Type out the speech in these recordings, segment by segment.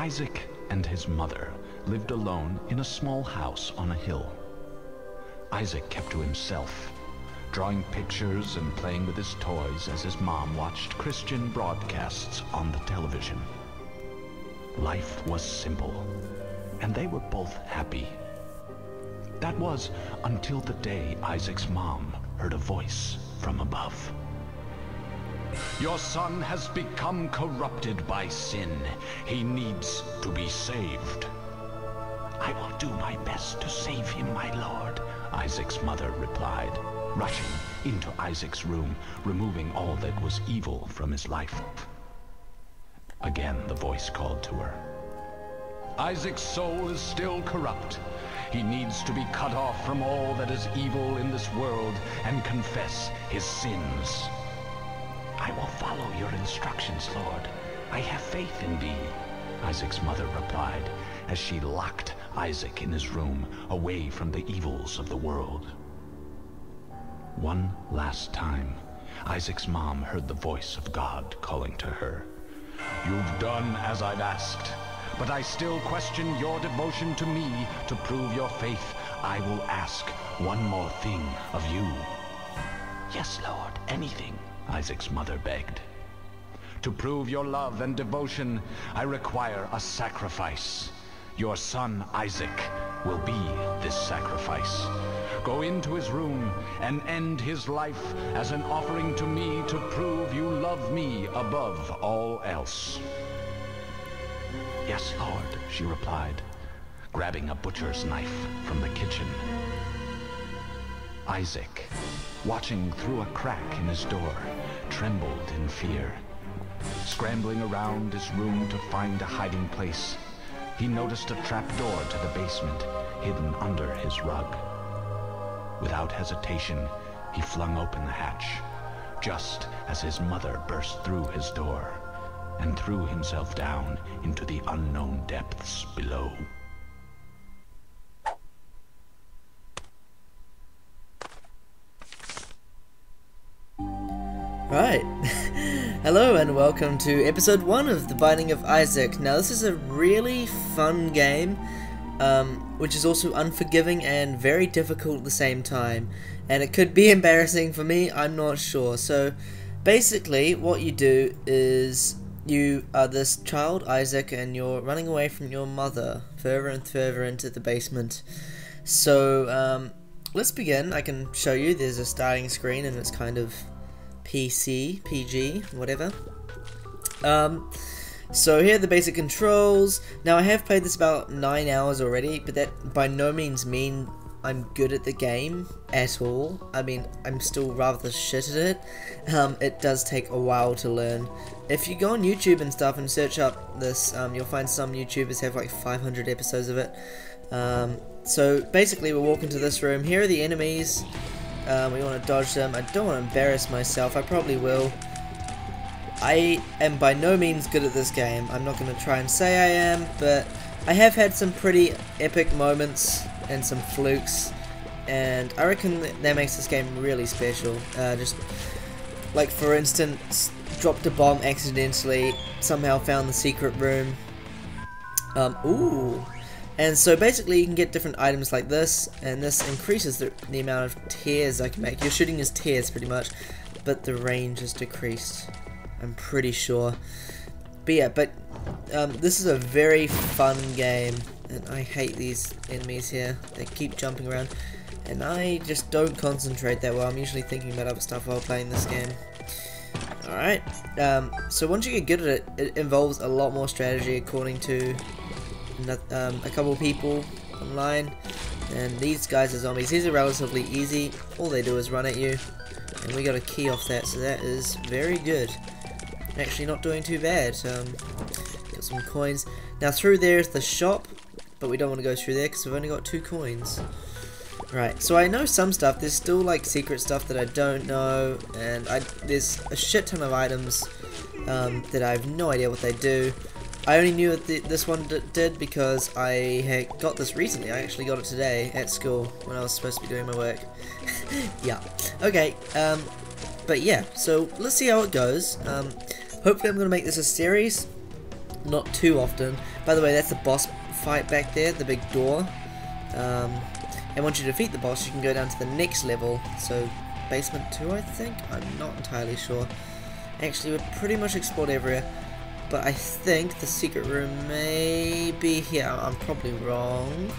Isaac and his mother lived alone in a small house on a hill. Isaac kept to himself, drawing pictures and playing with his toys as his mom watched Christian broadcasts on the television. Life was simple, and they were both happy. That was until the day Isaac's mom heard a voice from above. Your son has become corrupted by sin. He needs to be saved. I will do my best to save him, my lord, Isaac's mother replied, rushing into Isaac's room, removing all that was evil from his life. Again, the voice called to her. Isaac's soul is still corrupt. He needs to be cut off from all that is evil in this world and confess his sins. Follow your instructions, Lord. I have faith in thee, Isaac's mother replied as she locked Isaac in his room away from the evils of the world. One last time, Isaac's mom heard the voice of God calling to her. You've done as I've asked, but I still question your devotion to me. To prove your faith, I will ask one more thing of you. Yes, Lord, anything, Isaac's mother begged. To prove your love and devotion, I require a sacrifice. Your son Isaac will be this sacrifice. Go into his room and end his life as an offering to me to prove you love me above all else. Yes, Lord, she replied, grabbing a butcher's knife from the kitchen. Isaac, watching through a crack in his door, trembled in fear. Scrambling around his room to find a hiding place, he noticed a trap door to the basement hidden under his rug. Without hesitation, he flung open the hatch, just as his mother burst through his door and threw himself down into the unknown depths below. Right. Hello and welcome to episode 1 of The Binding of Isaac. Now this is a really fun game, um, which is also unforgiving and very difficult at the same time. And it could be embarrassing for me, I'm not sure. So basically what you do is you are this child, Isaac, and you're running away from your mother further and further into the basement. So um, let's begin. I can show you. There's a starting screen and it's kind of PC, PG, whatever. Um, so here are the basic controls. Now I have played this about 9 hours already, but that by no means mean I'm good at the game at all. I mean, I'm still rather shit at it. Um, it does take a while to learn. If you go on YouTube and stuff and search up this, um, you'll find some YouTubers have like 500 episodes of it. Um, so basically we walk into this room. Here are the enemies. Um, we want to dodge them. I don't want to embarrass myself. I probably will. I am by no means good at this game. I'm not going to try and say I am, but I have had some pretty epic moments and some flukes, and I reckon that makes this game really special. Uh, just like for instance, dropped a bomb accidentally, somehow found the secret room. Um, ooh. And so basically you can get different items like this, and this increases the, the amount of tears I can make. You're shooting as tears pretty much, but the range is decreased. I'm pretty sure. But yeah, but um, this is a very fun game, and I hate these enemies here. They keep jumping around, and I just don't concentrate that well. I'm usually thinking about other stuff while playing this game. Alright, um, so once you get good at it, it involves a lot more strategy according to um, a couple people online. And these guys are zombies. These are relatively easy. All they do is run at you. And we got a key off that, so that is very good. Actually not doing too bad. Um, got some coins. Now through there is the shop, but we don't want to go through there because we've only got two coins. Right, so I know some stuff. There's still like secret stuff that I don't know, and I there's a shit ton of items um, that I have no idea what they do. I only knew what the, this one did because I got this recently. I actually got it today at school when I was supposed to be doing my work. yeah. Okay. Um, but yeah, so let's see how it goes. Um, hopefully I'm going to make this a series. not too often. By the way, that's the boss fight back there, the big door. Um, and once you defeat the boss, you can go down to the next level. So, basement 2, I think? I'm not entirely sure. Actually, we've pretty much explored everywhere. But I think the secret room may be here. I'm probably wrong.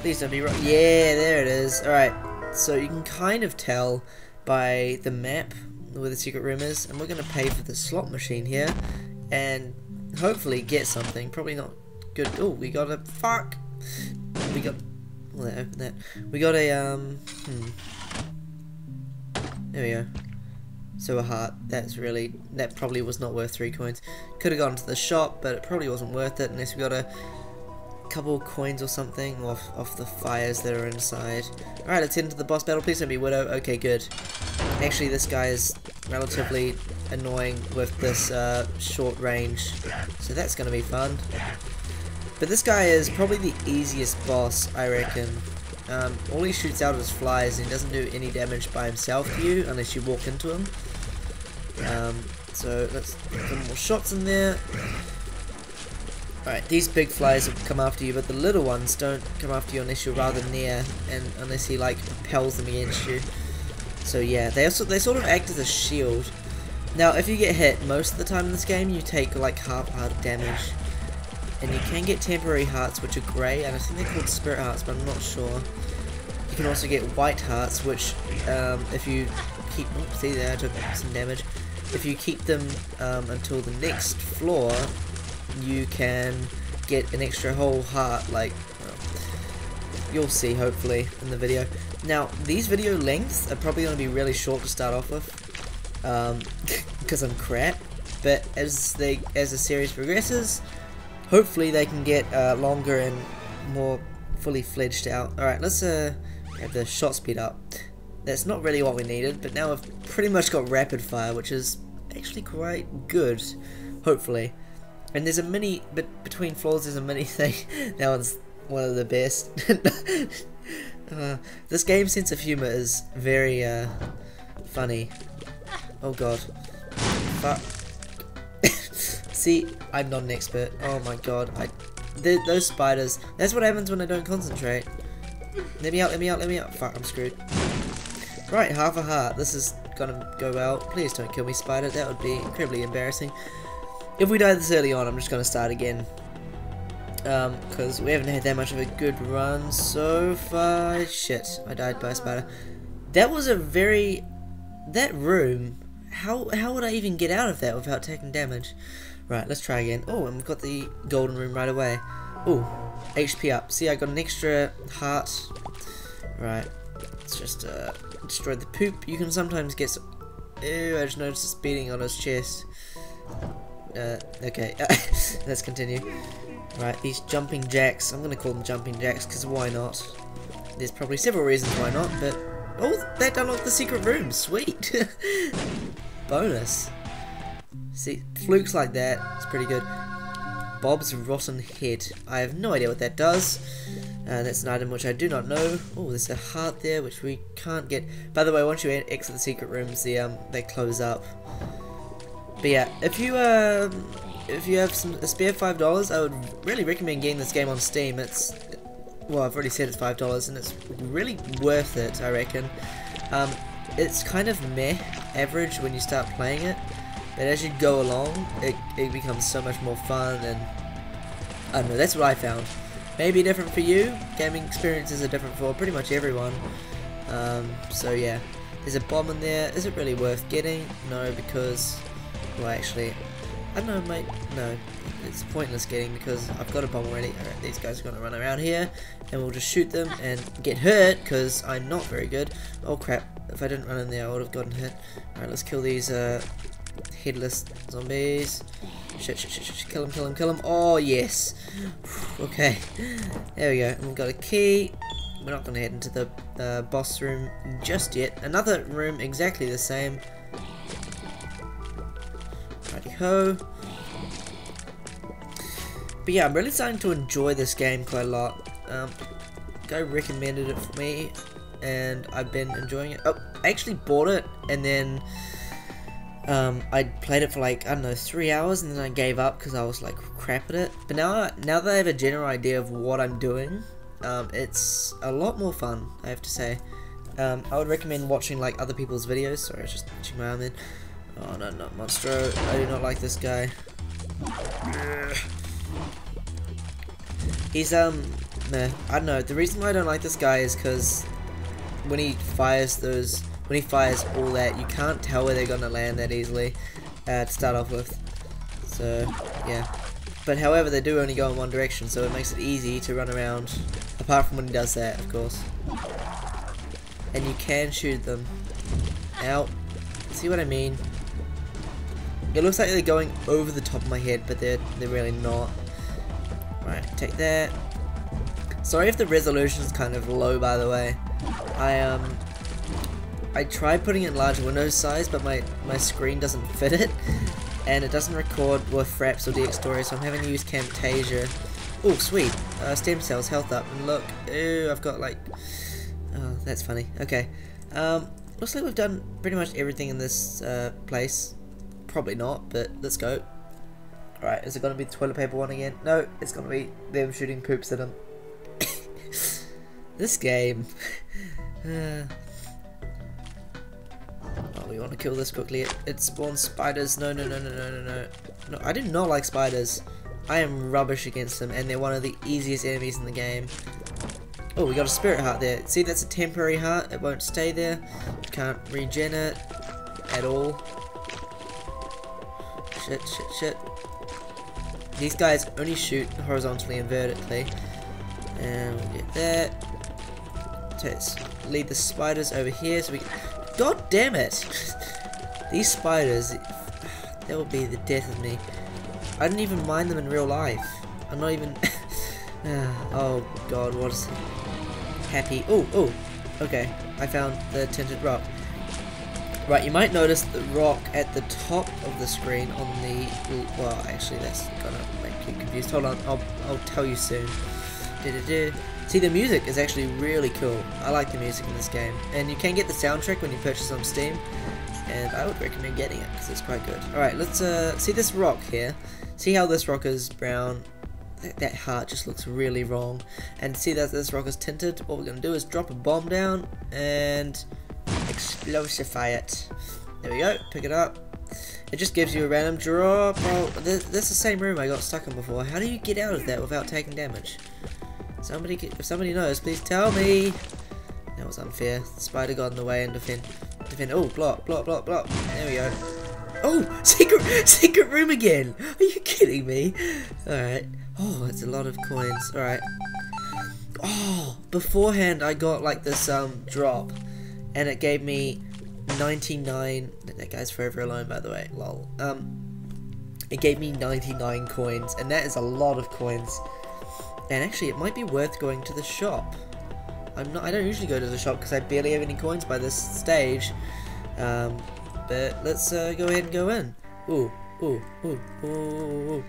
Please don't be wrong. Yeah, there it is. Alright, so you can kind of tell by the map where the secret room is. And we're going to pay for the slot machine here. And hopefully get something. Probably not good. Oh, we got a... Fuck! We got... Well, open that. We got a, um... Hmm. There we go. So a heart. That's really... That probably was not worth three coins. Could have gone to the shop, but it probably wasn't worth it unless we got a couple coins or something off, off the fires that are inside. Alright, let's head into the boss battle. Please don't be Widow. Okay, good. Actually, this guy is relatively annoying with this uh, short range. So that's going to be fun. But this guy is probably the easiest boss, I reckon. Um, all he shoots out is flies and he doesn't do any damage by himself to you unless you walk into him. Um, so let's some more shots in there. Alright, these big flies will come after you, but the little ones don't come after you unless you're rather near, and unless he like propels them against you. So yeah, they also they sort of act as a shield. Now, if you get hit most of the time in this game, you take like half heart damage, and you can get temporary hearts, which are grey, and I think they're called spirit hearts, but I'm not sure. You can also get white hearts, which um, if you keep, oh, see there, I took some damage. If you keep them um, until the next floor, you can get an extra whole heart, like, well, you'll see hopefully in the video. Now, these video lengths are probably going to be really short to start off with, because um, I'm crap, but as they as the series progresses, hopefully they can get uh, longer and more fully fledged out. Alright, let's uh, have the shot speed up. That's not really what we needed, but now we've pretty much got rapid fire, which is actually quite good, hopefully. And there's a mini, but between floors there's a mini thing. that one's one of the best. uh, this game's sense of humor is very uh, funny. Oh god. See, I'm not an expert. Oh my god. I, those spiders. That's what happens when I don't concentrate. Let me out, let me out, let me out. Fuck, I'm screwed. Right, half a heart. This is gonna go well. Please don't kill me, spider. That would be incredibly embarrassing. If we die this early on, I'm just to start again. Um, because um, we haven't had that much of a good run so far. Shit, I died by a spider. That was a very... That room, how, how would I even get out of that without taking damage? Right, let's try again. Oh, and we've got the golden room right away. Oh, HP up. See, I got an extra heart. Right, let's just uh, destroy the poop. You can sometimes get some... Ew, I just noticed it's beating on his chest. Uh, okay, let's continue. Right, these jumping jacks. I'm gonna call them jumping jacks because why not? There's probably several reasons why not, but oh, that unlocked the secret room. Sweet. Bonus. See, flukes like that. It's pretty good. Bob's rotten head. I have no idea what that does. Uh, that's an item which I do not know. Oh, there's a heart there which we can't get. By the way, once you exit the secret rooms, the um they close up. But yeah, if you uh, if you have some a spare five dollars, I would really recommend getting this game on Steam. It's well, I've already said it's five dollars, and it's really worth it. I reckon. Um, it's kind of meh average when you start playing it, but as you go along, it it becomes so much more fun, and I don't know. That's what I found. Maybe different for you. Gaming experiences are different for pretty much everyone. Um, so yeah, there's a bomb in there. Is it really worth getting? No, because well, actually, I don't know, mate. No, it's pointless getting because I've got a bomb already. Alright, these guys are going to run around here and we'll just shoot them and get hurt because I'm not very good. Oh crap, if I didn't run in there I would have gotten hit. Alright, let's kill these uh, headless zombies. Shit, shit, shit, shit, kill him, kill him, kill him. Oh, yes. okay, there we go. And we've got a key. We're not going to head into the uh, boss room just yet. Another room exactly the same. Righty ho. But yeah, I'm really starting to enjoy this game quite a lot. Um, guy recommended it for me, and I've been enjoying it. Oh, I actually bought it, and then Um, I played it for like I don't know three hours and then I gave up because I was like crap at it. But now, now that I have a general idea of what I'm doing, um, it's a lot more fun. I have to say. Um, I would recommend watching like other people's videos. Sorry, I was just touching my arm in. Oh no, not Monstro. I do not like this guy. He's um, meh. I don't know. The reason why I don't like this guy is because when he fires those, when he fires all that, you can't tell where they're gonna land that easily uh, to start off with. So yeah. But however, they do only go in one direction, so it makes it easy to run around. Apart from when he does that, of course. And you can shoot them. Out. See what I mean? It looks like they're going over the top of my head, but they're they're really not. Right, take that. Sorry if the resolution is kind of low, by the way. I um, I tried putting it in large window size, but my my screen doesn't fit it, and it doesn't record with Fraps or Dxtory, so I'm having to use Camtasia. Oh, sweet! Uh, stem cells, health up, and look, ooh, I've got like, oh, that's funny. Okay, um, looks like we've done pretty much everything in this uh, place. Probably not, but let's go. Alright, is it going to be the toilet paper one again? No, it's going to be them shooting poops at them. this game. uh, we want to kill this quickly. It, it spawns spiders. No, no, no, no, no, no, no. No, I do not like spiders. I am rubbish against them, and they're one of the easiest enemies in the game. Oh, we got a spirit heart there. See, that's a temporary heart. It won't stay there. Can't regen it at all. Shit, shit, shit. These guys only shoot horizontally and vertically. And we'll get that. Let's lead the spiders over here so we. God damn it! These spiders, they will be the death of me. I didn't even mind them in real life. I'm not even... Ah, oh god, what is... Happy... Oh, oh! Okay, I found the tinted rock. Right, you might notice the rock at the top of the screen on the... Well, actually, that's gonna make you confused. Hold on, I'll, I'll tell you soon. Da -da -da. See, the music is actually really cool. I like the music in this game. And you can get the soundtrack when you purchase on Steam. And I would recommend getting it, because it's quite good. Alright, let's uh, see this rock here. See how this rock is brown? That, heart just looks really wrong. And see that this rock is tinted? What we're going to do is drop a bomb down and explosify it. There we go, pick it up. It just gives you a random drop. Oh, this is the same room I got stuck in before. How do you get out of that without taking damage? Somebody, if somebody knows, please tell me. That was unfair. Spider got in the way and defend. Defend. Oh, block, block, block, block. There we go. Oh, secret, secret room again. Are you kidding me? All right. Oh, it's a lot of coins. All right. Oh, beforehand I got like this um drop and it gave me 99 that guy's forever alone by the way lol um it gave me 99 coins and that is a lot of coins and actually it might be worth going to the shop I'm not I don't usually go to the shop because I barely have any coins by this stage um, but let's uh, go ahead and go in ooh ooh ooh ooh,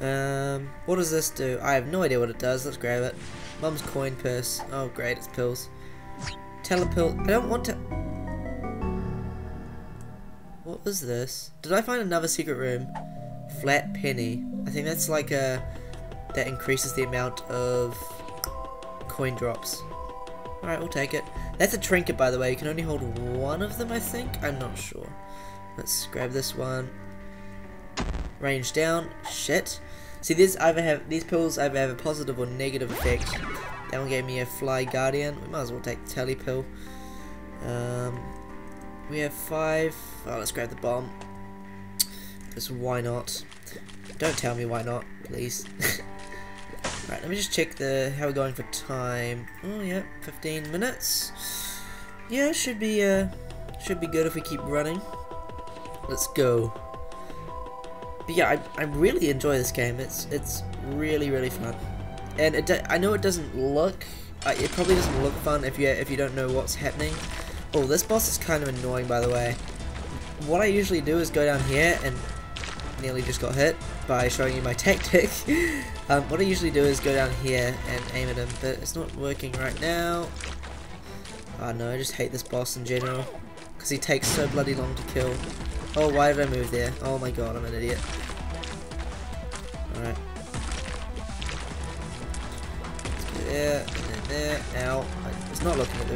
ooh, um what does this do I have no idea what it does let's grab it mum's coin purse oh great it's pills Telepill. I don't want to... What was this? Did I find another secret room? Flat penny. I think that's like a... That increases the amount of coin drops. Alright, we'll take it. That's a trinket, by the way. You can only hold one of them, I think? I'm not sure. Let's grab this one. Range down. Shit. See, this either have these pills either have a positive or negative effect. That one gave me a Fly Guardian. We might as well take the Telepill. Um, we have five. Oh, let's grab the bomb. Because why not? Don't tell me why not, please. right, let me just check the how we're going for time. Oh yeah, 15 minutes. Yeah, should be uh, should be good if we keep running. Let's go. But yeah, I, I really enjoy this game. It's it's really really fun and it I know it doesn't look, uh, it probably doesn't look fun if you if you don't know what's happening. Oh, this boss is kind of annoying, by the way. What I usually do is go down here and nearly just got hit by showing you my tactic. um, what I usually do is go down here and aim at him, but it's not working right now. Oh no, I just hate this boss in general. Because he takes so bloody long to kill. Oh, why did I move there? Oh my god, I'm an idiot. Alright. there, and then there. Ow. I was not looking at the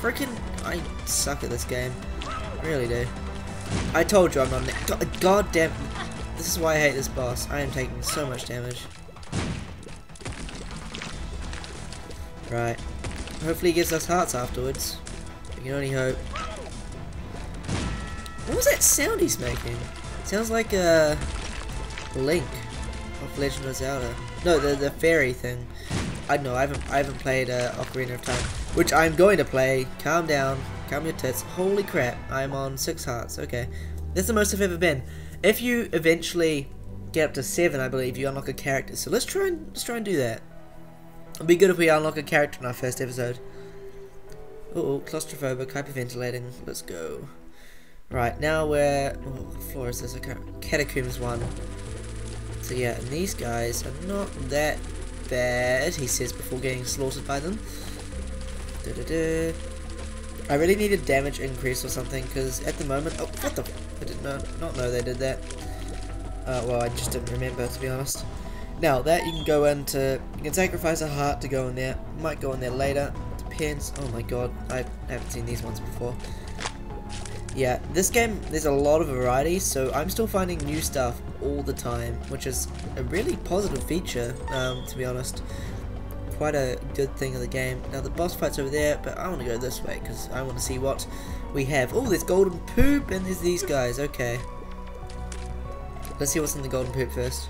freaking. I suck at this game. I really do. I told you I'm not. God damn. This is why I hate this boss. I am taking so much damage. Right. Hopefully he gives us hearts afterwards. We can only hope. What was that sound he's making? Sounds like a Link of Legend of Zelda. No, the the fairy thing. I don't know I haven't I haven't played uh, Ocarina of Time, which I'm going to play. Calm down, calm your tits. Holy crap! I'm on six hearts. Okay, that's the most I've ever been. If you eventually get up to seven, I believe you unlock a character. So let's try and let's try and do that. It'd be good if we unlock a character in our first episode. Uh oh, claustrophobic, hyperventilating. Let's go. Right, now we're... Oh, what floor is this? Okay, Catacombs 1. So yeah, and these guys are not that bad, he says before getting slaughtered by them. Da -da -da. I really need a damage increase or something, because at the moment... Oh, what the... I did not, not know they did that. Uh, well, I just didn't remember, to be honest. Now, that you can go into... You can sacrifice a heart to go in there. Might go in there later. Depends. Oh my god, I haven't seen these ones before. Yeah, this game, there's a lot of variety, so I'm still finding new stuff all the time, which is a really positive feature, um, to be honest. Quite a good thing of the game. Now, the boss fight's over there, but I want to go this way, because I want to see what we have. Oh, there's golden poop, and there's these guys, okay. Let's see what's in the golden poop first.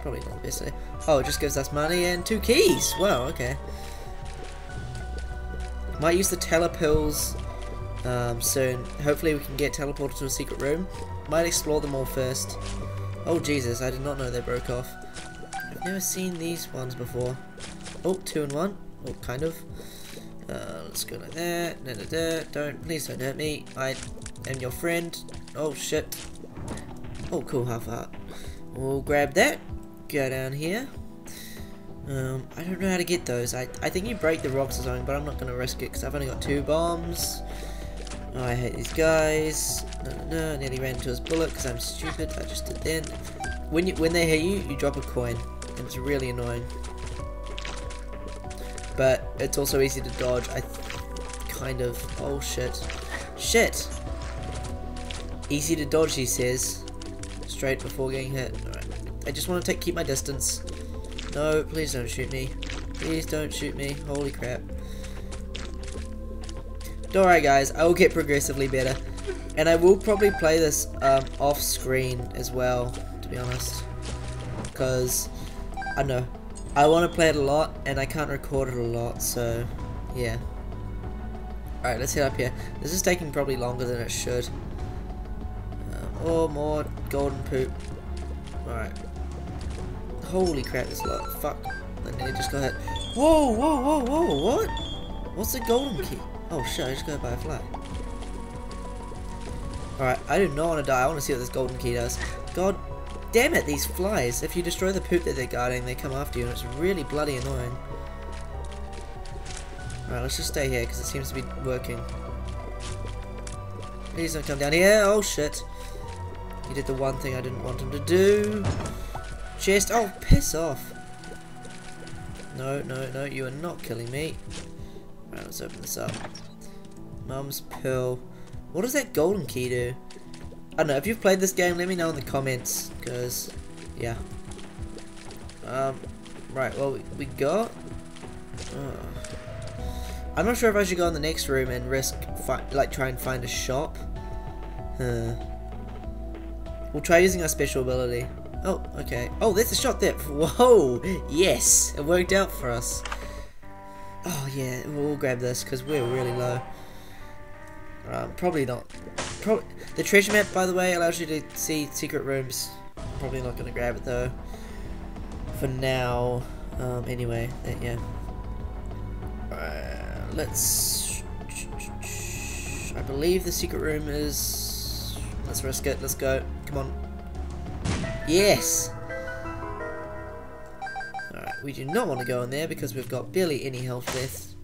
Probably not, obviously. Oh, it just gives us money and two keys! Wow, okay. Might use the telepills um, soon. Hopefully we can get teleported to a secret room. Might explore them all first. Oh Jesus, I did not know they broke off. I've never seen these ones before. Oh, two and one. Oh, kind of. Uh, let's go like that. Da, da, da. Don't, please don't hurt me. I am your friend. Oh shit. Oh, cool, half heart. We'll grab that. Go down here. Um, I don't know how to get those. I, I think you break the rocks or something, but I'm not going to risk it because I've only got two bombs. Oh, I hate these guys. No, no, no. Nearly ran into his bullet because I'm stupid. I just did then. When you when they hit you, you drop a coin, and it's really annoying. But it's also easy to dodge. I kind of. Oh shit, shit. Easy to dodge, he says. Straight before getting hit. Alright. I just want to take keep my distance. No, please don't shoot me. Please don't shoot me. Holy crap. Worry guys, I will get progressively better. And I will probably play this um, off screen as well, to be honest. Because, I don't know, I want to play it a lot and I can't record it a lot, so yeah. Alright, let's head up here. This is taking probably longer than it should. Oh, more golden poop. Alright. Holy crap, there's a lot. Fuck. I nearly just got hit. Whoa, whoa, whoa, whoa, what? What's the golden key? Oh shit, I just got by a fly. Alright, I do not want to die. I want to see what this golden key does. God damn it, these flies. If you destroy the poop that they're guarding, they come after you, and it's really bloody annoying. Alright, let's just stay here, because it seems to be working. Please don't come down here. Oh shit. He did the one thing I didn't want him to do. Chest. Oh, piss off. No, no, no, you are not killing me. Alright, let's open this up. Mum's pill. What does that golden key do? I don't know, if you've played this game, let me know in the comments, because, yeah. Um, right, well, we, we got... Uh, I'm not sure if I should go in the next room and risk, like, try and find a shop. Huh. We'll try using our special ability. Oh, okay. Oh, there's a shot there. Whoa! Yes! It worked out for us. Oh yeah, we'll grab this because we're really low. Um, probably not. Pro the treasure map, by the way, allows you to see secret rooms. Probably not going to grab it though. For now. Um, anyway, uh, yeah. Uh, let's. I believe the secret room is. Let's risk it. Let's go. Come on. Yes. Alright, we do not want to go in there because we've got barely any health left.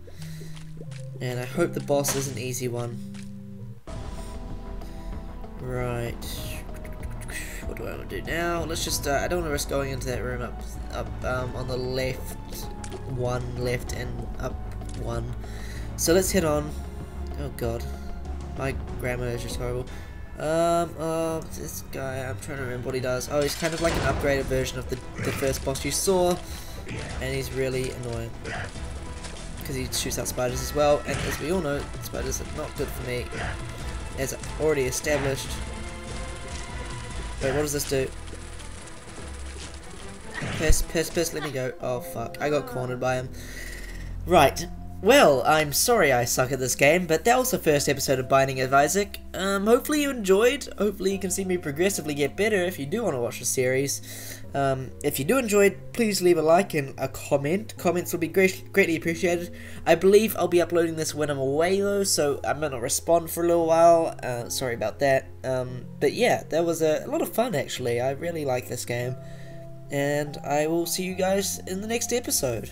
And I hope the boss is an easy one. Right. What do I want to do now? Let's just, uh, I don't want to risk going into that room up, up um, on the left, one left and up one. So let's head on. Oh god. My grammar is just horrible. Um, oh, this guy, I'm trying to remember what he does. Oh, he's kind of like an upgraded version of the, the first boss you saw. And he's really annoying. Because he shoots out spiders as well. And as we all know, spiders are not good for me. As already established. Wait, what does this do? Piss, piss, piss, let me go. Oh fuck, I got cornered by him. Right, well, I'm sorry I suck at this game, but that was the first episode of Binding of Isaac. Um, hopefully you enjoyed. Hopefully you can see me progressively get better if you do want to watch the series. Um, if you do enjoy please leave a like and a comment. Comments will be great, greatly appreciated. I believe I'll be uploading this when I'm away though, so I might not respond for a little while. Uh, sorry about that. Um, but yeah, that was a, a lot of fun actually. I really like this game. And I will see you guys in the next episode.